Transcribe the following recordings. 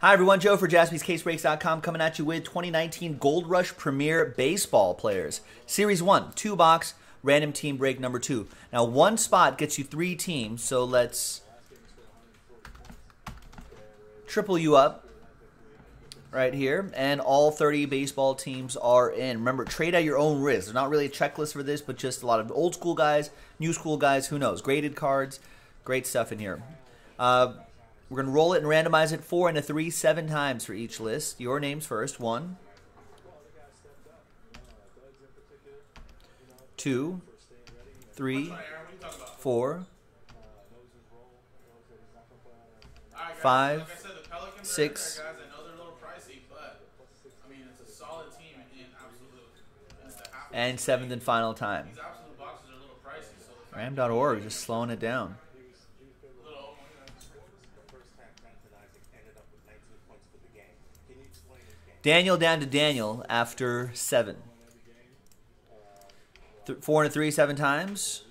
Hi, everyone. Joe for jaspyscasebreaks.com coming at you with 2019 Gold Rush Premier Baseball Players. Series 1, two box, random team break number 2. Now, one spot gets you three teams, so let's triple you up right here. And all 30 baseball teams are in. Remember, trade at your own risk. There's not really a checklist for this, but just a lot of old school guys, new school guys, who knows. Graded cards, great stuff in here. Uh, we're going to roll it and randomize it four and a three, seven times for each list. Your names first. One, two, three, four, five, six, and seventh and final time. Random.org just slowing it down. Daniel down to Daniel after seven. Th- four and three, seven times.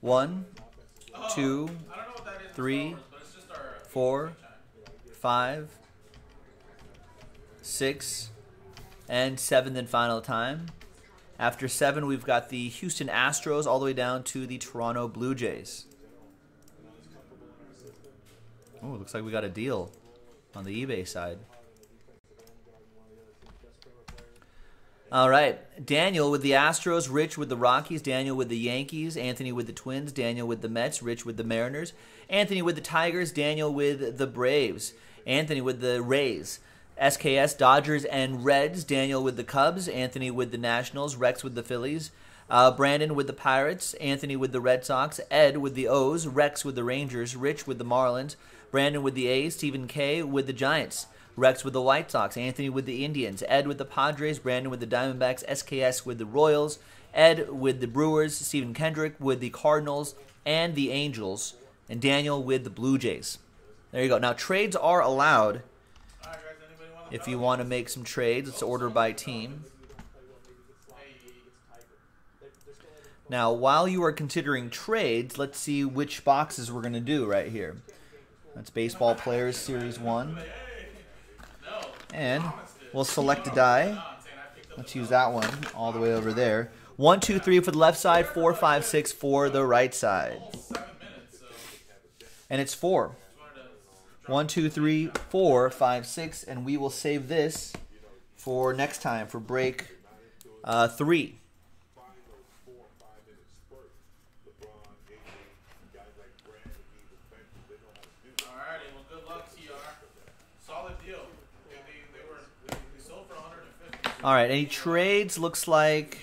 One, two, three, four, five, six, and seventh and final time. After seven, we've got the Houston Astros all the way down to the Toronto Blue Jays. Oh, looks like we got a deal on the eBay side. All right. Daniel with the Astros, Rich with the Rockies, Daniel with the Yankees, Anthony with the Twins, Daniel with the Mets, Rich with the Mariners, Anthony with the Tigers, Daniel with the Braves, Anthony with the Rays, SKS, Dodgers, and Reds, Daniel with the Cubs, Anthony with the Nationals, Rex with the Phillies, uh, Brandon with the Pirates, Anthony with the Red Sox, Ed with the O's, Rex with the Rangers, Rich with the Marlins, Brandon with the A's, Stephen K with the Giants. Rex with the White Sox, Anthony with the Indians, Ed with the Padres, Brandon with the Diamondbacks, SKS with the Royals, Ed with the Brewers, Stephen Kendrick with the Cardinals and the Angels, and Daniel with the Blue Jays. There you go. Now, trades are allowed if you want to make some trades. It's order by team. Now, while you are considering trades, let's see which boxes we're going to do right here. That's Baseball Players Series 1. And we'll select a die. Let's use that one all the way over there. One, two, three for the left side, four, five, six for the right side. And it's four. One, two, three, four, five, six, and we will save this for next time for break uh, three. All right, any trades? Looks like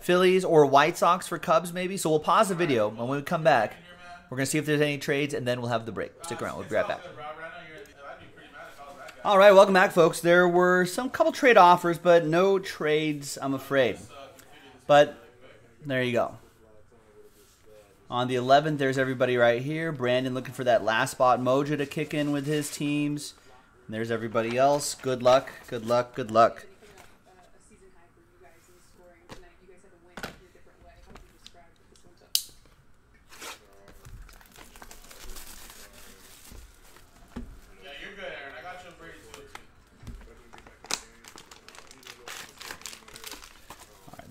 Phillies or White Sox for Cubs, maybe. So we'll pause the video, and when we come back, we're gonna see if there's any trades, and then we'll have the break. Stick around. We'll be right back. All right, welcome back, folks. There were some couple trade offers, but no trades, I'm afraid. But there you go. On the 11th, there's everybody right here. Brandon looking for that last spot mojo to kick in with his teams. And there's everybody else. Good luck, good luck, good luck.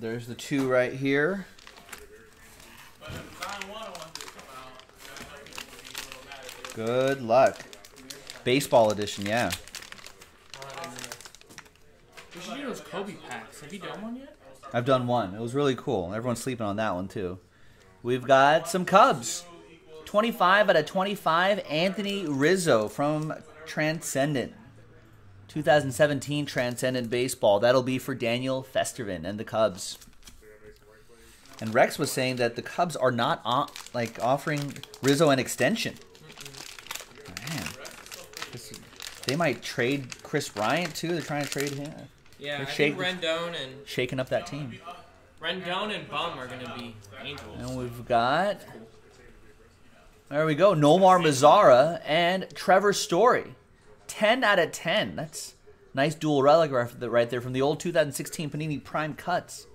There's the two right here. Good luck. Baseball edition, yeah. We should do those Kobe packs. Have you done one yet? I've done one. It was really cool. Everyone's sleeping on that one too. We've got some Cubs. 25 out of 25, Anthony Rizzo from Transcendent. 2017 Transcendent Baseball. That'll be for Daniel Festervin and the Cubs. And Rex was saying that the Cubs are not on, like offering Rizzo an extension. Man, this, they might trade Kris Bryant too. They're trying to trade him. Yeah, They're I shake- think Rendon and shaking up that team. Rendon and Bum are gonna be angels. And we've got there we go, Nomar Mazara and Trevor Story. 10 out of 10. That's nice dual relic right there- from the old 2016 Panini Prime Cuts.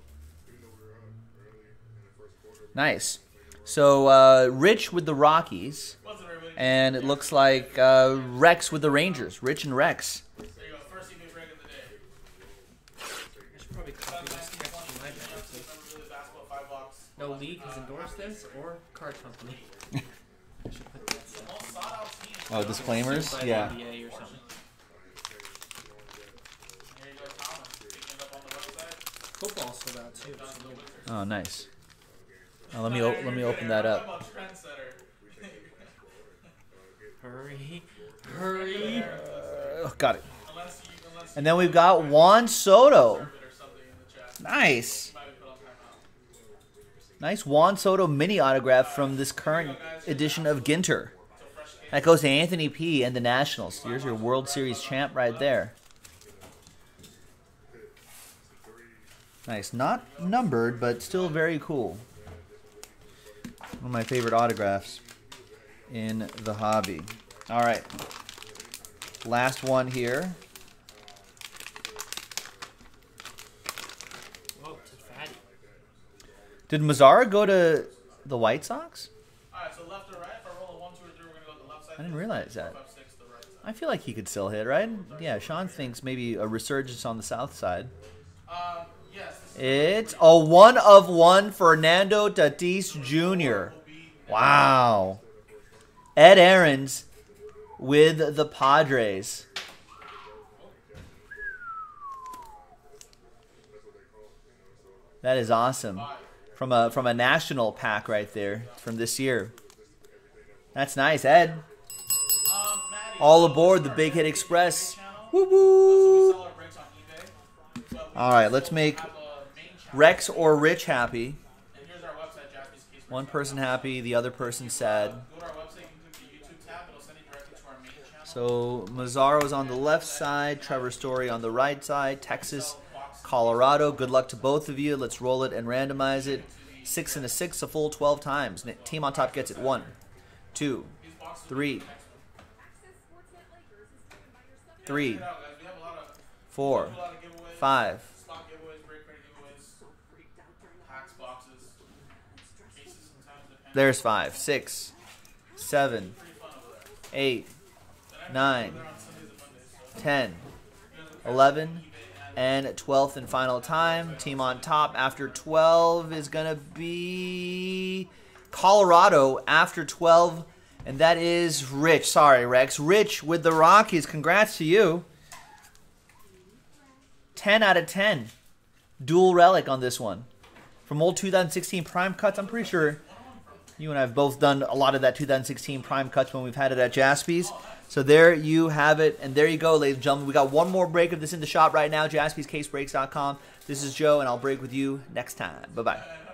Nice. So uh, Rich with the Rockies, What's up, everybody? And it looks like uh, Rex with the Rangers. Rich and Rex. There you go. First eBay break of the day. I should probably copy this text from my bag. too. Remember really basketball five bucks. No league has endorsed this or card company. Oh, disclaimers? Yeah. NBA or something. Here you go, Thomas. Picking it up on the website. Football sold out too. Oh, nice. Oh, let me o- let me open that up. Talking about trendsetter. hurry, hurry. Oh, got it. Unless you, unless you And then we've got Juan Soto. it or something in the chat. Nice. Might be put on timeout. Nice Juan Soto mini autograph from this current edition of Ginter. That goes to Anthony P. and the Nationals. Here's your World Series champ right there. Nice. Not numbered, but still very cool. One of my favorite autographs in the hobby. All right. Last one here. Whoa, it's a fatty. Did Mazara go to the White Sox? So left or right? If I roll a one, two, or three, we're gonna go to the left side. I didn't realize that. Five, six, the right side. I feel like he could still hit, right? Yeah, Sean thinks maybe a resurgence on the south side. Um, yes. It's a one of one Fernando Tatis Jr. Wow. Ed Aaron's with the Padres. That is awesome. From a from a national pack right there from this year. That's nice, Ed. All aboard the Big Hit Express. Woo woo. All right, let's make. Rex or Rich happy. One person happy, the other person sad. So Mazara's on the left side, Trevor Story on the right side, Texas, Colorado. Good luck to both of you. Let's roll it and randomize it. Six and a six, a full 12 times. Team on top gets it. One, two, three, three, four, five, there's five, six, seven, eight, nine, ten, eleven. And Mondays, so 10, 11, and 12th and final time. Team on top after 12 is going to be Colorado after 12. And that is Rich. Sorry, Rex. Rich with the Rockies. Congrats to you. 10 out of 10. Dual relic on this one. From old 2016 Prime Cuts. I'm pretty sure you and I have both done a lot of that 2016 Prime Cuts when we've had it at Jaspy's. So there you have it. And there you go, ladies and gentlemen. We got one more break of this in the shop right now. JaspysCaseBreaks.com. This is Joe, and I'll break with you next time. Bye bye.